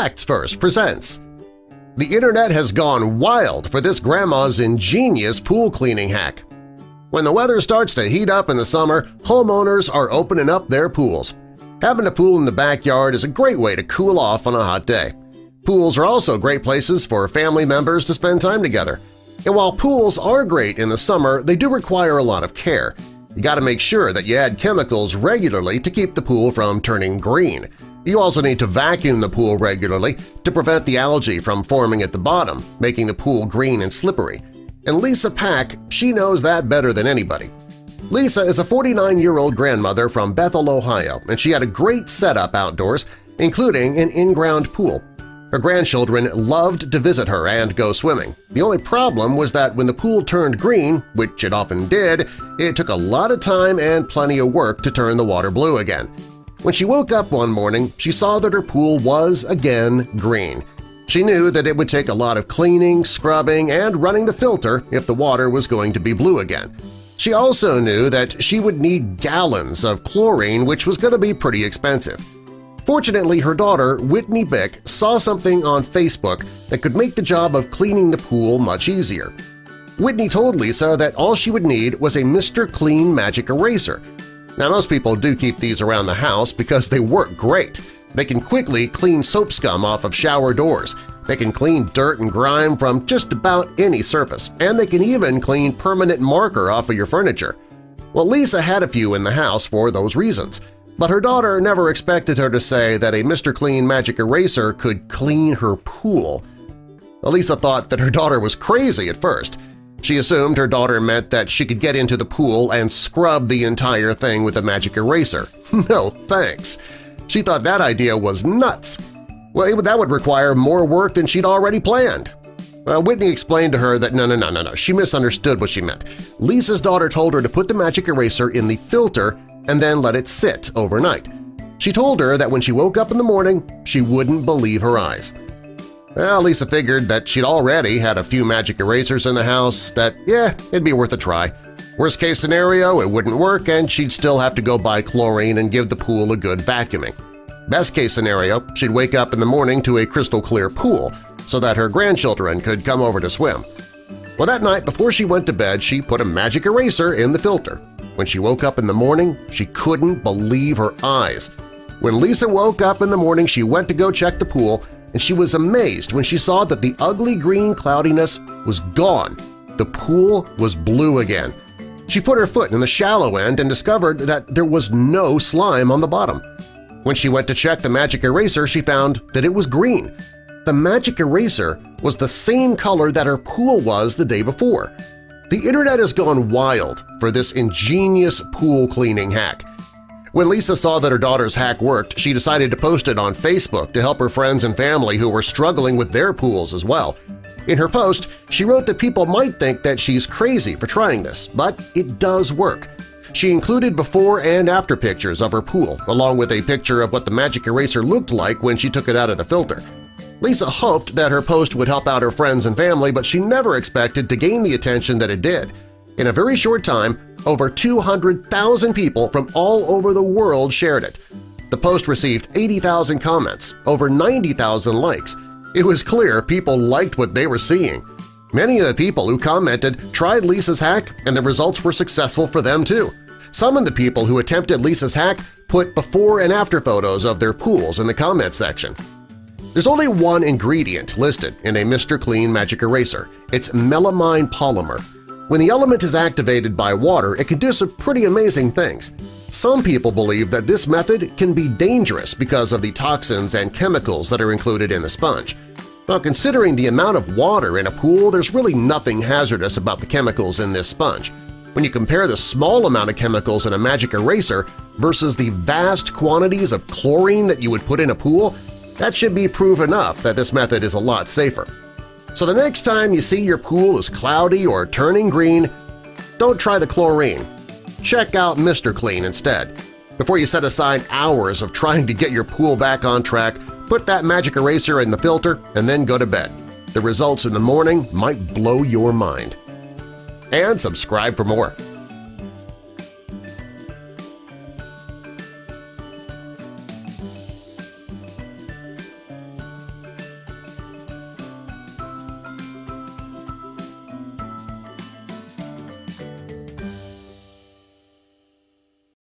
Facts Verse presents The Internet has gone wild for this grandma's ingenious pool cleaning hack. When the weather starts to heat up in the summer, homeowners are opening up their pools. Having a pool in the backyard is a great way to cool off on a hot day. Pools are also great places for family members to spend time together. And while pools are great in the summer, they do require a lot of care. You gotta make sure that you add chemicals regularly to keep the pool from turning green. You also need to vacuum the pool regularly to prevent the algae from forming at the bottom, making the pool green and slippery. And Lisa Pack, she knows that better than anybody. Lisa is a 49-year-old grandmother from Bethel, Ohio, and she had a great setup outdoors, including an in-ground pool. Her grandchildren loved to visit her and go swimming. The only problem was that when the pool turned green, which it often did, it took a lot of time and plenty of work to turn the water blue again. When she woke up one morning, she saw that her pool was again green. She knew that it would take a lot of cleaning, scrubbing, and running the filter if the water was going to be blue again. She also knew that she would need gallons of chlorine, which was going to be pretty expensive. Fortunately, her daughter, Whitney Bick, saw something on Facebook that could make the job of cleaning the pool much easier. Whitney told Lisa that all she would need was a Mr. Clean Magic Eraser, now most people do keep these around the house because they work great. They can quickly clean soap scum off of shower doors, they can clean dirt and grime from just about any surface, and they can even clean permanent marker off of your furniture. Well, Lisa had a few in the house for those reasons, but her daughter never expected her to say that a Mr. Clean Magic Eraser could clean her pool. Lisa thought that her daughter was crazy at first, she assumed her daughter meant that she could get into the pool and scrub the entire thing with a magic eraser. No thanks. She thought that idea was nuts. Well, that would require more work than she'd already planned. Uh, Whitney explained to her that no, no, no, no, no, she misunderstood what she meant. Lisa's daughter told her to put the magic eraser in the filter and then let it sit overnight. She told her that when she woke up in the morning, she wouldn't believe her eyes. Well, Lisa figured that she'd already had a few magic erasers in the house that, yeah, it'd be worth a try. Worst case scenario, it wouldn't work and she'd still have to go buy chlorine and give the pool a good vacuuming. Best case scenario, she'd wake up in the morning to a crystal clear pool so that her grandchildren could come over to swim. Well, that night before she went to bed, she put a magic eraser in the filter. When she woke up in the morning, she couldn't believe her eyes. When Lisa woke up in the morning, she went to go check the pool and she was amazed when she saw that the ugly green cloudiness was gone. The pool was blue again. She put her foot in the shallow end and discovered that there was no slime on the bottom. When she went to check the magic eraser, she found that it was green. The magic eraser was the same color that her pool was the day before. The internet has gone wild for this ingenious pool cleaning hack. When Lisa saw that her daughter's hack worked, she decided to post it on Facebook to help her friends and family who were struggling with their pools as well. In her post, she wrote that people might think that she's crazy for trying this, but it does work. She included before and after pictures of her pool, along with a picture of what the magic eraser looked like when she took it out of the filter. Lisa hoped that her post would help out her friends and family, but she never expected to gain the attention that it did. In a very short time, over 200,000 people from all over the world shared it. The post received 80,000 comments, over 90,000 likes. It was clear people liked what they were seeing. Many of the people who commented tried Lisa's hack and the results were successful for them too. Some of the people who attempted Lisa's hack put before and after photos of their pools in the comment section. There's only one ingredient listed in a Mr. Clean Magic Eraser. It's melamine polymer. When the element is activated by water, it can do some pretty amazing things. Some people believe that this method can be dangerous because of the toxins and chemicals that are included in the sponge. Now, considering the amount of water in a pool, there's really nothing hazardous about the chemicals in this sponge. When you compare the small amount of chemicals in a magic eraser versus the vast quantities of chlorine that you would put in a pool, that should be proof enough that this method is a lot safer. So the next time you see your pool is cloudy or turning green, don't try the chlorine. Check out Mr. Clean instead. Before you set aside hours of trying to get your pool back on track, put that magic eraser in the filter and then go to bed. The results in the morning might blow your mind. And subscribe for more.